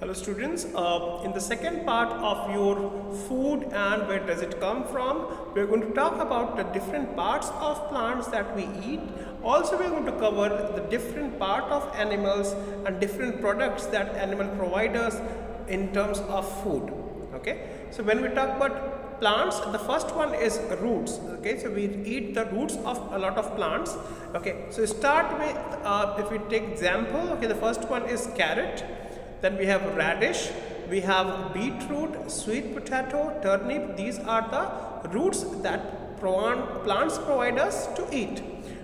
Hello students, uh, in the second part of your food and where does it come from, we are going to talk about the different parts of plants that we eat. Also we are going to cover the different part of animals and different products that animal provide us in terms of food. Okay, so when we talk about plants, the first one is roots. Okay, so we eat the roots of a lot of plants. Okay, so start with, uh, if we take example, okay, the first one is carrot then we have radish, we have beetroot, sweet potato, turnip. These are the roots that plants provide us to eat.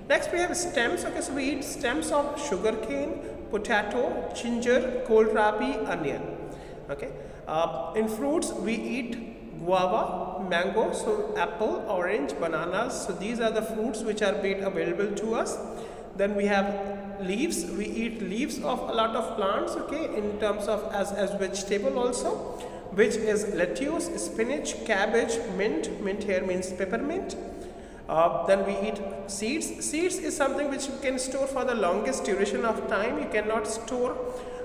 Next we have stems. Okay, so we eat stems of sugarcane, potato, ginger, kohlrabi, onion. Okay. Uh, in fruits we eat guava, mango, so apple, orange, bananas. So these are the fruits which are made available to us. Then we have leaves. We eat leaves of a lot of plants okay in terms of as as vegetable also which is lettuce spinach cabbage mint. Mint here means peppermint. Uh, then we eat seeds. Seeds is something which you can store for the longest duration of time. You cannot store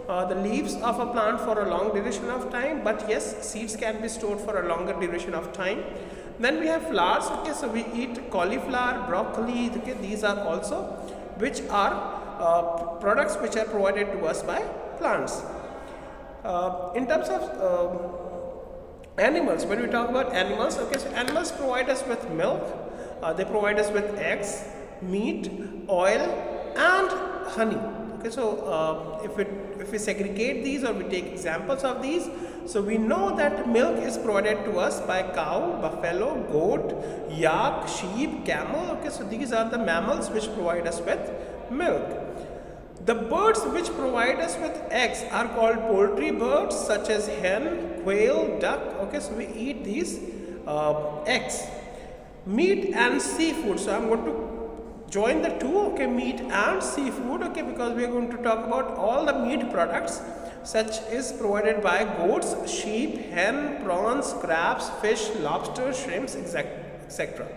uh, the leaves of a plant for a long duration of time but yes seeds can be stored for a longer duration of time. Then we have flowers okay so we eat cauliflower broccoli okay these are also which are uh, products which are provided to us by plants. Uh, in terms of um, animals, when we talk about animals, okay, so animals provide us with milk, uh, they provide us with eggs, meat, oil and honey. Okay, so uh, if, it, if we segregate these or we take examples of these, so we know that milk is provided to us by cow, buffalo, goat, yak, sheep, camel. Okay, so these are the mammals which provide us with milk. The birds which provide us with eggs are called poultry birds such as hen, quail, duck. Okay, so we eat these uh, eggs. Meat and seafood. So I'm going to join the two, okay, meat and seafood, okay, because we are going to talk about all the meat products such is provided by goats, sheep, hen, prawns, crabs, fish, lobster, shrimps, etc.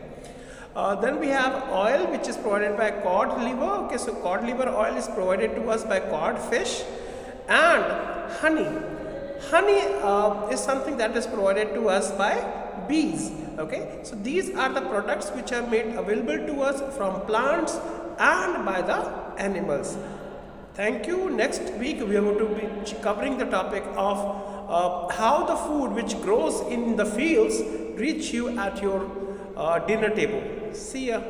Uh, then we have oil which is provided by cod liver. Okay, so cod liver oil is provided to us by cod fish and honey. Honey uh, is something that is provided to us by bees. Okay, so these are the products which are made available to us from plants and by the animals. Thank you. Next week we are going to be covering the topic of uh, how the food which grows in the fields reach you at your uh, dinner table. See ya.